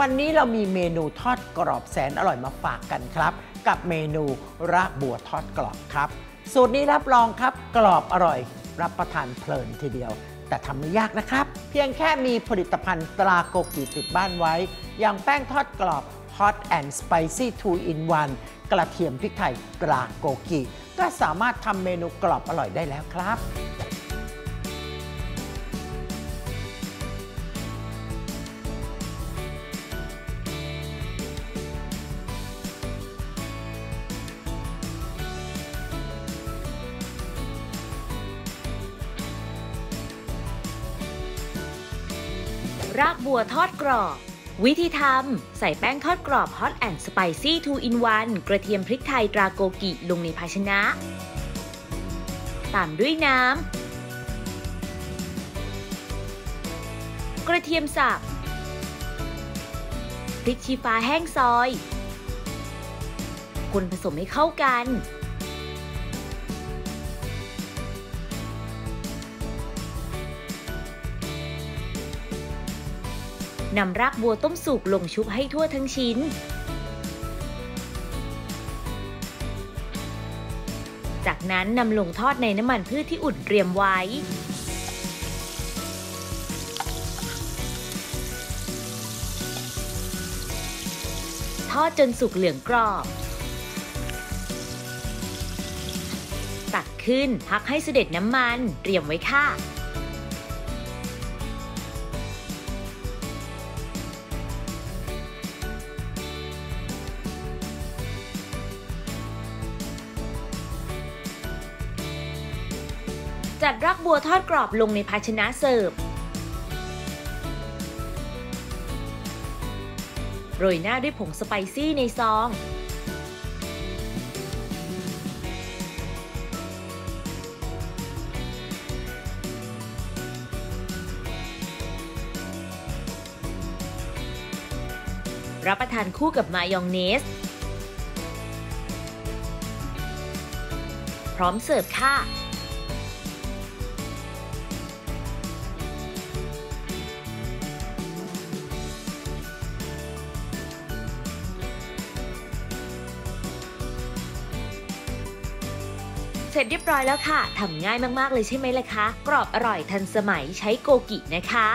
วันนี้เรามีเมนูทอดกรอบแสนอร่อยมาฝากกันครับ กับเมนูรากบัวทอดกรอบครับ สูตรนี้รับรองครับกรอบอร่อย รับประทานเพลินทีเดียว แต่ทำไม่ยากนะครับ เพียงแค่มีผลิตภัณฑ์ตราโกกิติดบ้านไว้ อย่างแป้งทอดกรอบ Hot and Spicy 2 in 1 กระเทียมพริกไทยตราโกกิ ก็สามารถทำเมนูกรอบอร่อยได้แล้วครับ รากบัวทอดกรอบ วิธีทำ ใส่แป้งทอดกรอบ Hot and Spicy 2 in 1กระเทียมพริกไทยตราโกกิลงในภาชนะ ตามด้วยน้ำ กระเทียมสับพริกชี้ฟ้าแห้งซอย คนผสมให้เข้ากัน นำรากบัวต้มสุกลงชุบให้ทั่วทั้งชิ้น จากนั้นนำลงทอดในน้ำมันพืชที่อุ่นเตรียมไว้ ทอดจนสุกเหลืองกรอบตักขึ้นพักให้เสด็จน้ำมัน เตรียมไว้ค่ะ จัดรากบัวทอดกรอบลงในภาชนะเสิร์ฟ โรยหน้าด้วยผงสไปซี่ในซอง รับประทานคู่กับมายองเนส พร้อมเสิร์ฟค่ะ เสร็จเรียบร้อยแล้วค่ะทำง่ายมากๆเลยใช่ไหมล่ะคะ กรอบอร่อยทันสมัยใช้โกกินะคะ